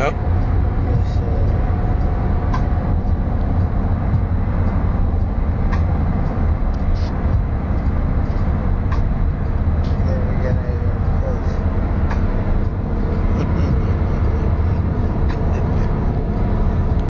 Yep.